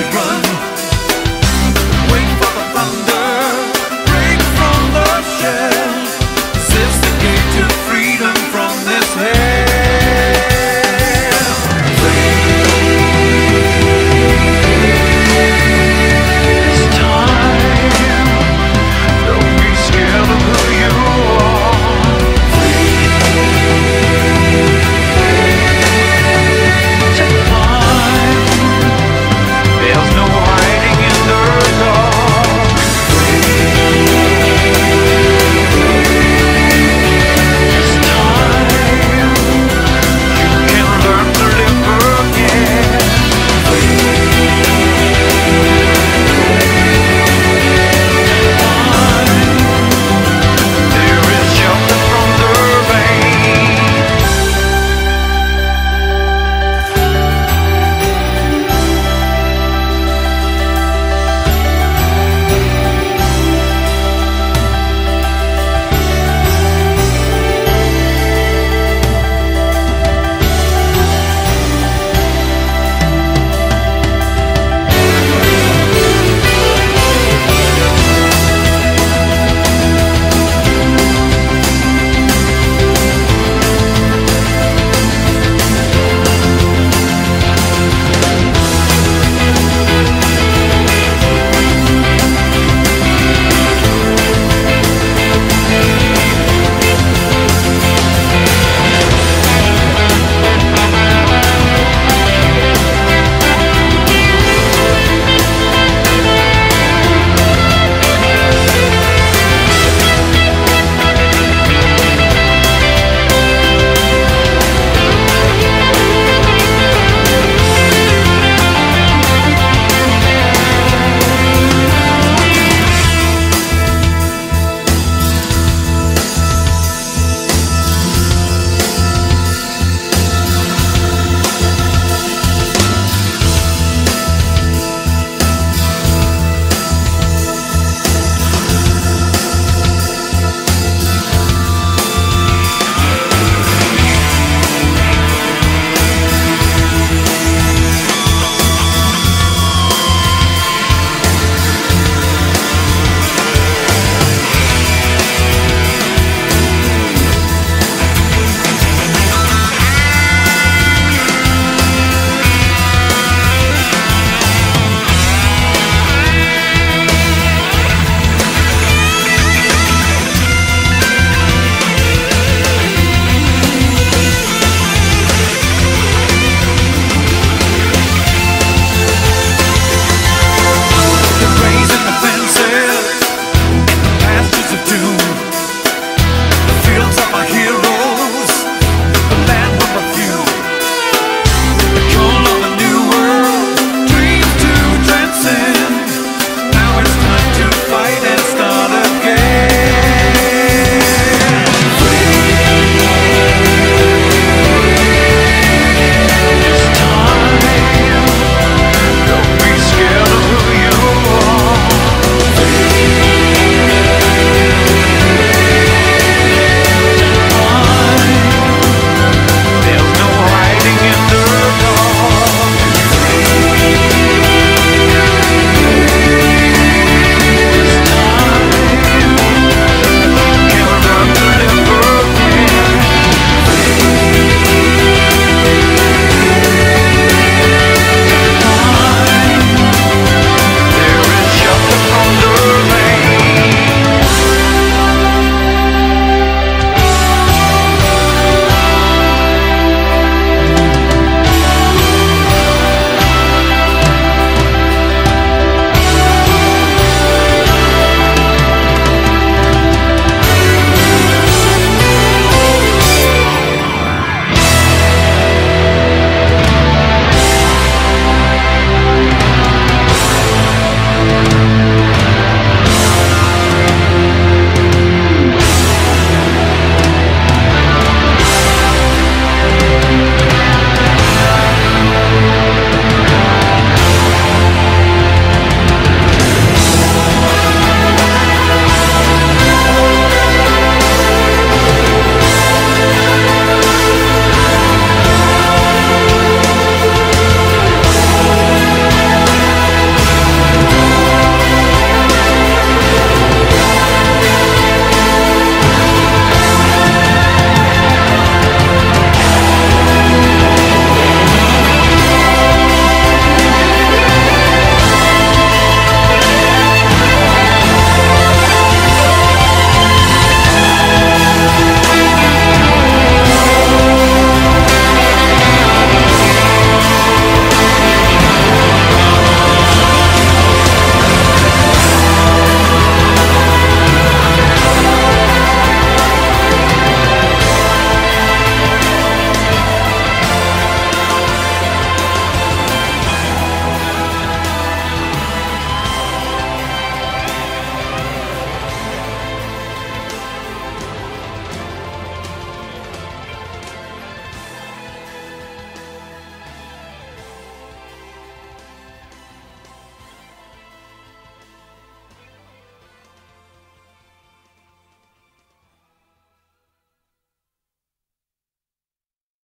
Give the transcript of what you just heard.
should run.